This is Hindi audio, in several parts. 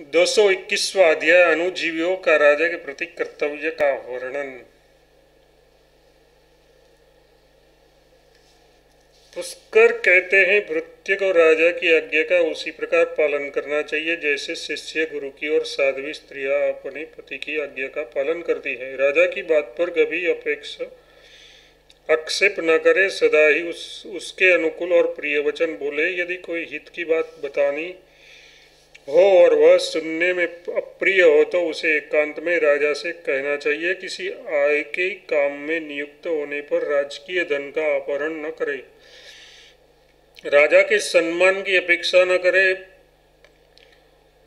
दो सौ इक्कीसवा अध्याय अनुजीवियों का राजा के प्रति कर्तव्य का वर्णन। पुष्कर कहते हैं, भृत्य को राजा की आज्ञा का उसी प्रकार पालन करना चाहिए, जैसे शिष्य गुरु की और साध्वी स्त्रियाँ अपने पति की आज्ञा का पालन करती हैं। राजा की बात पर कभी अपेक्षा, आक्षेप न करे, सदा ही उस, उसके अनुकूल और प्रिय वचन बोले। यदि कोई हित की बात बतानी हो और वह सुनने में अप्रिय हो तो उसे एकांत में राजा से कहना चाहिए किसी आय के काम में नियुक्त होने पर राजकीय धन का अपहरण न करे। राजा के सम्मान की अपेक्षा न करे।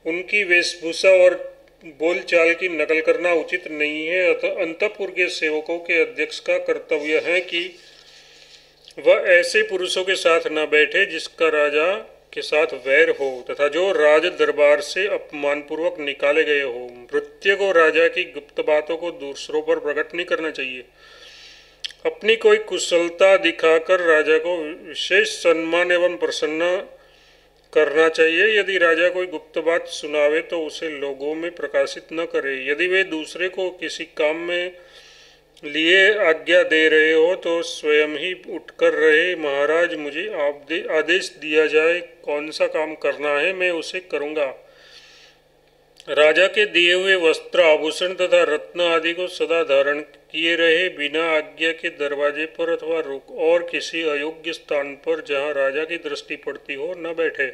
उनकी वेशभूषा और बोलचाल की नकल करना उचित नहीं है। अतः, अंतपुर के सेवकों के अध्यक्ष का कर्तव्य है कि वह ऐसे पुरुषों के साथ न बैठे जिसका राजा के साथ वैर हो तथा जो राज दरबार से अपमानपूर्वक निकाले गए हो नृत्य को राजा की गुप्त बातों को दूसरों पर प्रकट नहीं करना चाहिए। अपनी कोई कुशलता दिखाकर राजा को विशेष सम्मान एवं प्रसन्न करना चाहिए। यदि राजा कोई गुप्त बात सुनावे तो उसे लोगों में प्रकाशित न करे। यदि वे दूसरे को किसी काम में लिए आज्ञा दे रहे हो तो स्वयं ही उठकर रहे, महाराज, मुझे आप आदेश दिया जाए, कौन सा काम करना है, मैं उसे करूँगा। राजा के दिए हुए वस्त्र, आभूषण तथा रत्न आदि को सदा धारण किए रहे, बिना आज्ञा के दरवाजे पर अथवा रुक और किसी अयोग्य स्थान पर जहाँ राजा की दृष्टि पड़ती हो, न बैठे।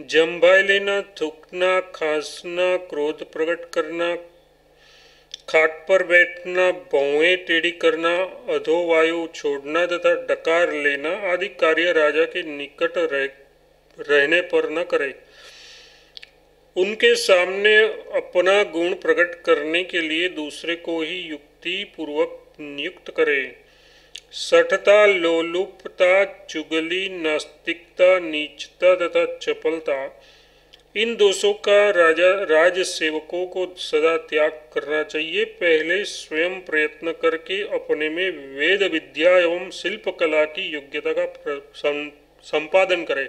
जम्भाई लेना थूकना, खांसना, क्रोध प्रकट करना खाट पर बैठना भौएँ टेढ़ी करना अधोवायु छोड़ना तथा डकार लेना आदि कार्य राजा के निकट रह, रहने पर न करे। उनके सामने अपना गुण प्रकट करने के लिए दूसरे को ही युक्ति पूर्वक नियुक्त करे। सठता लोलुपता चुगली नास्तिकता नीचता तथा चपलता इन दोषों का राजा राज सेवकों को सदा त्याग करना चाहिए। पहले स्वयं प्रयत्न करके अपने में वेद, विद्या एवं शिल्प कला की योग्यता का संपादन करें।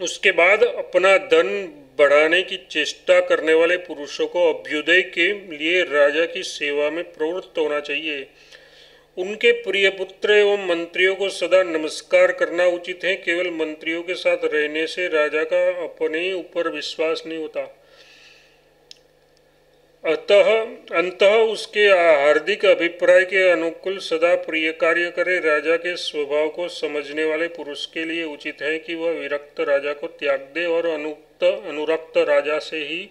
उसके बाद अपना धन बढ़ाने की चेष्टा करने वाले पुरुषों को अभ्युदय के लिए राजा की सेवा में प्रवृत्त होना चाहिए। उनके प्रिय पुत्र एवं मंत्रियों को सदा नमस्कार करना उचित है। केवल मंत्रियों के साथ रहने से राजा का अपने ऊपर विश्वास नहीं होता। अतः, अंतः उसके हार्दिक अभिप्राय के अनुकूल सदा प्रिय कार्य करे। राजा के स्वभाव को समझने वाले पुरुष के लिए उचित है कि वह विरक्त राजा को त्याग दे और अनुक्त, अनुरक्त राजा से ही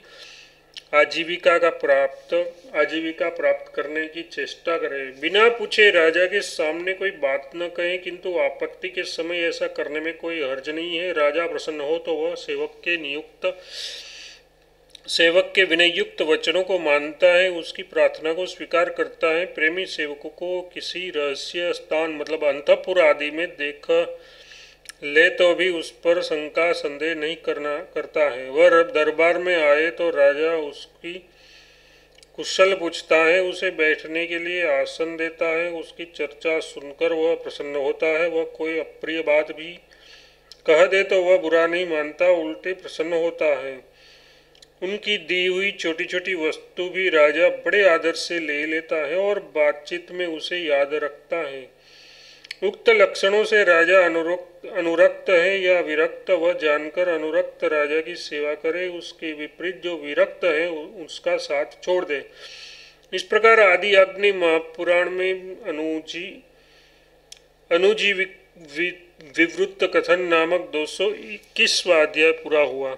आजीविका का प्राप्त, आजीविका प्राप्त करने की चेष्टा करें। बिना पूछे राजा के सामने कोई बात न कहें, किंतु आपत्ति के समय ऐसा करने में कोई हर्ज नहीं है। राजा प्रसन्न हो तो वह सेवक के नियुक्त, सेवक के विनयुक्त वचनों को मानता है, उसकी प्रार्थना को स्वीकार करता है। प्रेमी सेवकों को किसी रहस्य, स्थान मतलब अंतपुर आदि में देख ले तो भी उस पर शंका संदेह नहीं करना, करता है। वह दरबार में आए तो राजा उसकी कुशल पूछता है, उसे बैठने के लिए आसन देता है, उसकी चर्चा सुनकर वह प्रसन्न होता है, वह कोई अप्रिय बात भी कह दे तो वह बुरा नहीं मानता, उल्टे प्रसन्न होता है। उनकी दी हुई छोटी छोटी वस्तु भी राजा बड़े आदर से ले लेता है और बातचीत में उसे याद रखता है। उक्त लक्षणों से राजा अनुरक्त अनुरक्त है या विरक्त, वह जानकर अनुरक्त राजा की सेवा करे, उसके विपरीत जो विरक्त है उसका साथ छोड़ दे। इस प्रकार आदि अग्नि महापुराण में अनुजी अनुजी विवृत्त कथन नामक दो सौ इक्कीसवा अध्याय पूरा हुआ।